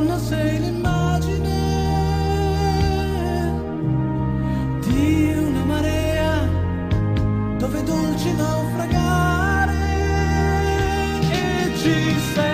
nonna sei l'immagine di una marea dove dolci naufragare e ci sei.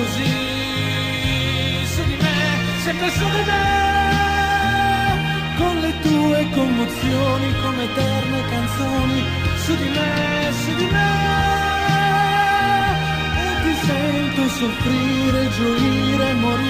così su di me, sempre su di me, con le tue commozioni come eterne canzoni, su di me, su di me, e ti sento soffrire, gioire, morire.